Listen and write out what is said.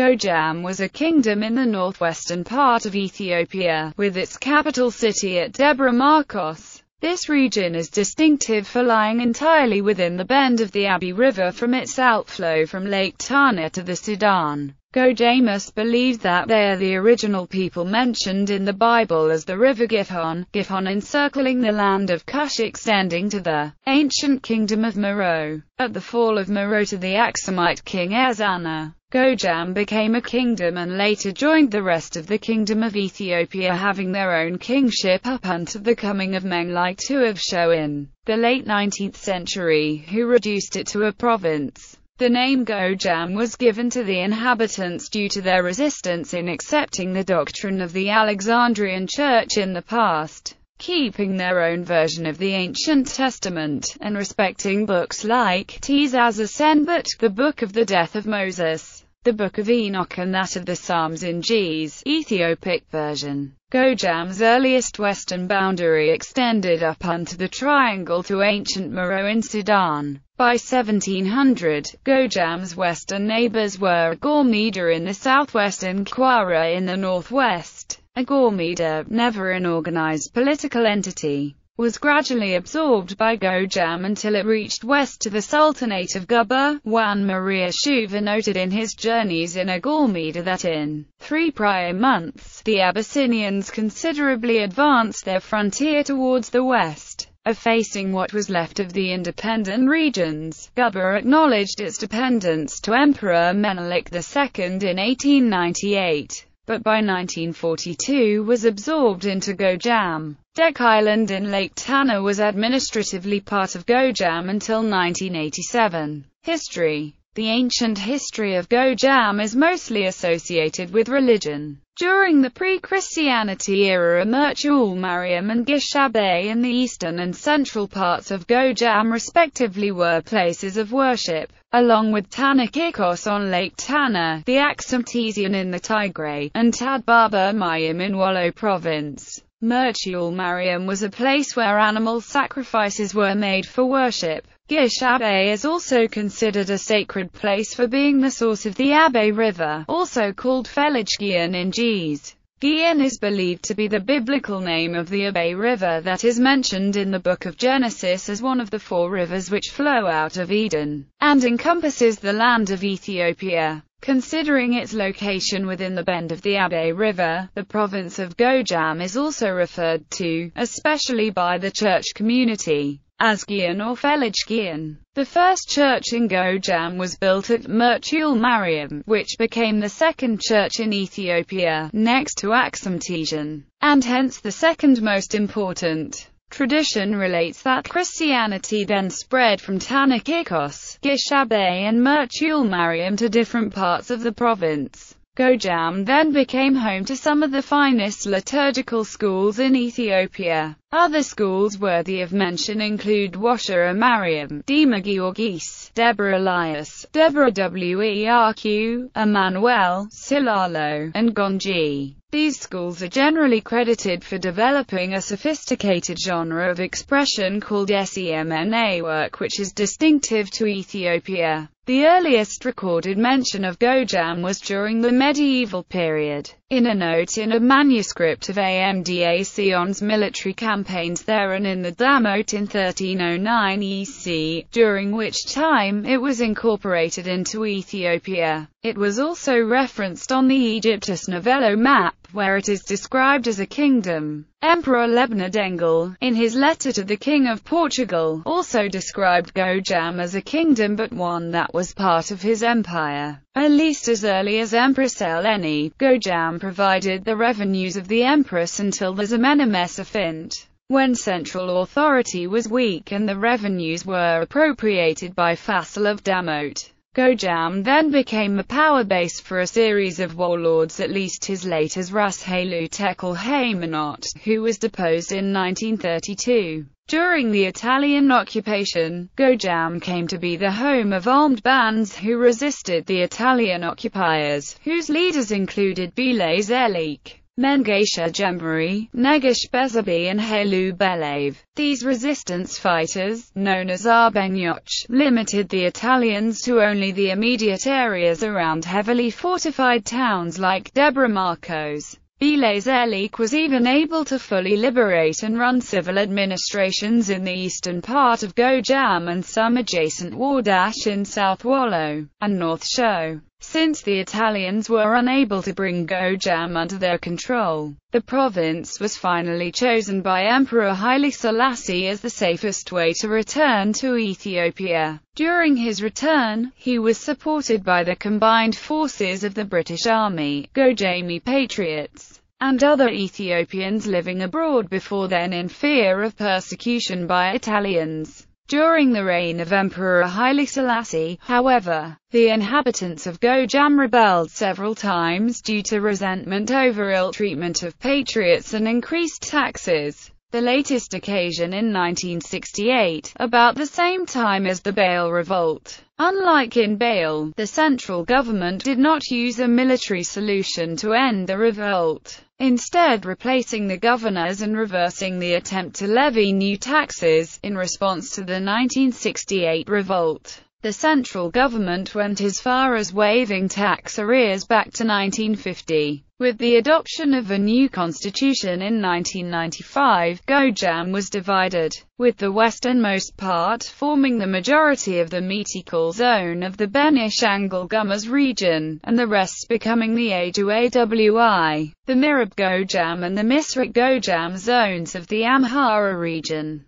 Gojjam was a kingdom in the northwestern part of Ethiopia, with its capital city at Debre Marqos. This region is distinctive for lying entirely within the bend of the Abbay River from its outflow from Lake Tana to the Sudan. Gojamus believed that they are the original people mentioned in the Bible as the river Gihon, Gihon encircling the land of Cush extending to the ancient kingdom of Meroe. At the fall of Meroe to the Aksumite king Ezana, Gojjam became a kingdom and later joined the rest of the kingdom of Ethiopia having their own kingship up until the coming of Menelik II of Show in the late 19th century, who reduced it to a province. The name Gojjam was given to the inhabitants due to their resistance in accepting the doctrine of the Alexandrian Church in the past, keeping their own version of the Ancient Testament, and respecting books like Tzazasenbut, the Book of the Death of Moses, the Book of Enoch and that of the Psalms in Ge'ez, Ethiopic version. Gojjam's earliest western boundary extended up unto the triangle to ancient Meroe in Sudan. By 1700, Gojjam's western neighbors were Agawmeder in the southwest and Kwara in the northwest. Agawmeder, never an organized political entity, was gradually absorbed by Gojjam until it reached west to the Sultanate of Guba. Juan Maria Schuver noted in his journeys in Agawmeder that in three prior months, the Abyssinians considerably advanced their frontier towards the west, effacing what was left of the independent regions. Guba acknowledged its dependence to Emperor Menelik II in 1898 but by 1942 was absorbed into Gojjam. Dek Island in Lake Tana was administratively part of Gojjam until 1987. History The ancient history of Gojjam is mostly associated with religion. During the pre-Christianity era Merchul Mariam and Gish Abay in the eastern and central parts of Gojjam respectively were places of worship, along with Tana Qirqos on Lake Tana, the Aksum in the Tigray, and Tadbaba Mayim in Wollo province. Merchul Mariam was a place where animal sacrifices were made for worship. Gish Abay is also considered a sacred place for being the source of the Abay River, also called Feliggian in Ge'ez. Gihon is believed to be the biblical name of the Abay River that is mentioned in the Book of Genesis as one of the four rivers which flow out of Eden, and encompasses the land of Ethiopia. Considering its location within the bend of the Abay River, the province of Gojjam is also referred to, especially by the church community, Asgian or Feliggian. The first church in Gojjam was built at Merchul Mariam, which became the second church in Ethiopia, next to Aksum and hence the second most important. Tradition relates that Christianity then spread from Tanakikos, Gish Abay and Merchul Mariam to different parts of the province. Gojjam then became home to some of the finest liturgical schools in Ethiopia. Other schools worthy of mention include Washara Mariam, Dima Giorgis, Debre Elias, Debre Werq, Emmanuel, Silalo, and Gonji. These schools are generally credited for developing a sophisticated genre of expression called semna werq which is distinctive to Ethiopia. The earliest recorded mention of Gojjam was during the medieval period. In a note in a manuscript of Amda Sion's military campaigns there and in the Damot in 1309 EC, during which time it was incorporated into Ethiopia. It was also referenced on the Egyptus Novello map, where it is described as a kingdom. Emperor Lebna Dengel, in his letter to the King of Portugal, also described Gojjam as a kingdom but one that was part of his empire. At least as early as Empress Eleni, Gojjam provided the revenues of the empress until the Zamenhof when central authority was weak and the revenues were appropriated by Faisal of Damot. Gojjam then became a power base for a series of warlords at least as late as Ras Hailu Tekle Haymanot, who was deposed in 1932. During the Italian occupation, Gojjam came to be the home of armed bands who resisted the Italian occupiers, whose leaders included Belay Zeleke. Mengesha Jembere, Negash Bezabih and Hailu Belew. These resistance fighters, known as Arbegnyoch, limited the Italians to only the immediate areas around heavily fortified towns like Debre Marqos. Belay was even able to fully liberate and run civil administrations in the eastern part of Gojjam and some adjacent Wardash in South Wollo and North Sho. Since the Italians were unable to bring Gojjam under their control, the province was finally chosen by Emperor Haile Selassie as the safest way to return to Ethiopia. During his return, he was supported by the combined forces of the British Army, Gojami Patriots, and other Ethiopians living abroad before then in fear of persecution by Italians. During the reign of Emperor Haile Selassie, however, the inhabitants of Gojjam rebelled several times due to resentment over ill treatment of patriots and increased taxes. The latest occasion in 1968, about the same time as the Bale Revolt. Unlike in Bale, the central government did not use a military solution to end the revolt instead replacing the governors and reversing the attempt to levy new taxes, in response to the 1968 revolt. The central government went as far as waiving tax arrears back to 1950. With the adoption of a new constitution in 1995, Gojjam was divided, with the westernmost part forming the majority of the Metekel zone of the Benishangul Gumuz region, and the rest becoming the Awu-Awi, the Mirab Gojjam and the Misraq Gojjam zones of the Amhara region.